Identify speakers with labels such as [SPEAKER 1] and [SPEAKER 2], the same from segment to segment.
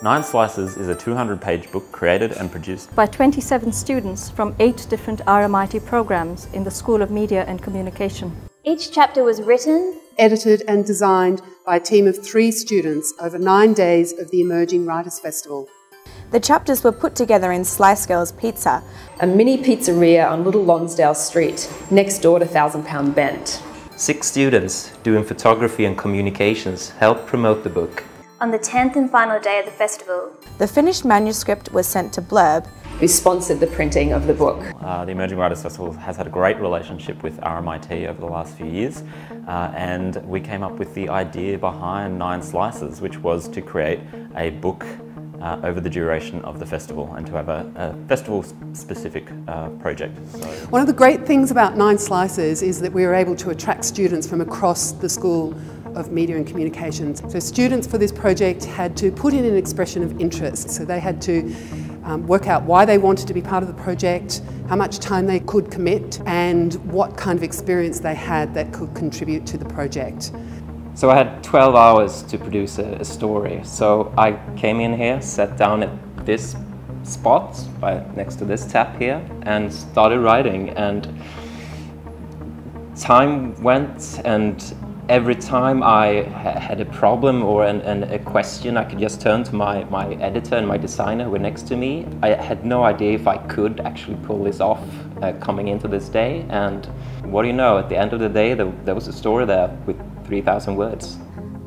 [SPEAKER 1] Nine Slices is a 200 page book created and produced
[SPEAKER 2] by 27 students from eight different RMIT programs in the School of Media and Communication.
[SPEAKER 3] Each chapter was written,
[SPEAKER 4] edited and designed by a team of three students over nine days of the Emerging Writers Festival.
[SPEAKER 5] The chapters were put together in Slice Girls Pizza,
[SPEAKER 6] a mini pizzeria on Little Lonsdale Street, next door to Thousand Pound Bend.
[SPEAKER 7] Six students doing photography and communications helped promote the book.
[SPEAKER 3] On the 10th and final day of the festival,
[SPEAKER 5] the finished manuscript was sent to Blurb,
[SPEAKER 6] who sponsored the printing of the book.
[SPEAKER 1] Uh, the Emerging Writers Festival has had a great relationship with RMIT over the last few years uh, and we came up with the idea behind Nine Slices which was to create a book uh, over the duration of the festival and to have a, a festival specific uh, project. So.
[SPEAKER 4] One of the great things about Nine Slices is that we were able to attract students from across the school of media and communications. So students for this project had to put in an expression of interest. So they had to um, work out why they wanted to be part of the project, how much time they could commit and what kind of experience they had that could contribute to the project.
[SPEAKER 7] So I had 12 hours to produce a, a story. So I came in here, sat down at this spot by, next to this tap here and started writing and time went and every time I had a problem or an, an, a question, I could just turn to my, my editor and my designer who were next to me. I had no idea if I could actually pull this off uh, coming into this day. And what do you know, at the end of the day, there, there was a story there with 3,000 words.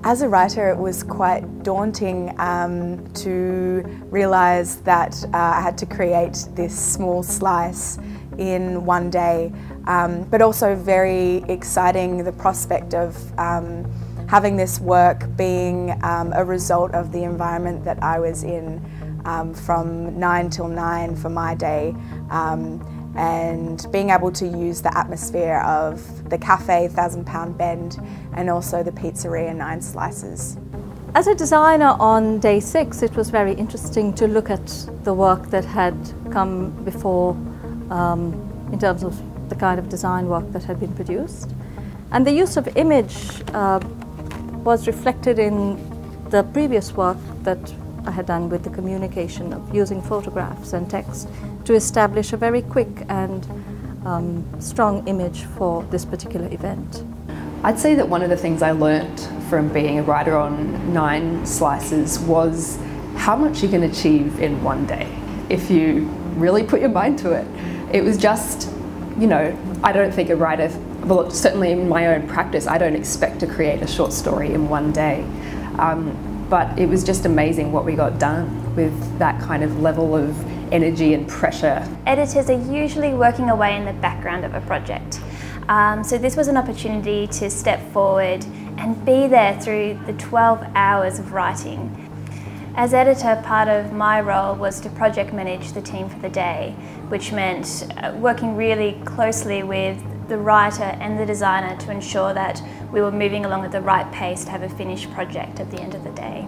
[SPEAKER 5] As a writer, it was quite daunting um, to realise that uh, I had to create this small slice in one day, um, but also very exciting the prospect of um, having this work being um, a result of the environment that I was in um, from 9 till 9 for my day. Um, and being able to use the atmosphere of the cafe Thousand Pound Bend and also the pizzeria Nine Slices.
[SPEAKER 2] As a designer on day six, it was very interesting to look at the work that had come before um, in terms of the kind of design work that had been produced. And the use of image uh, was reflected in the previous work that I had done with the communication of using photographs and text to establish a very quick and um, strong image for this particular event.
[SPEAKER 6] I'd say that one of the things I learnt from being a writer on Nine Slices was how much you can achieve in one day if you really put your mind to it. It was just, you know, I don't think a writer, well, certainly in my own practice, I don't expect to create a short story in one day. Um, but it was just amazing what we got done with that kind of level of energy and pressure.
[SPEAKER 3] Editors are usually working away in the background of a project. Um, so this was an opportunity to step forward and be there through the 12 hours of writing. As editor, part of my role was to project manage the team for the day, which meant uh, working really closely with the writer and the designer to ensure that we were moving along at the right pace to have a finished project at the end of the day.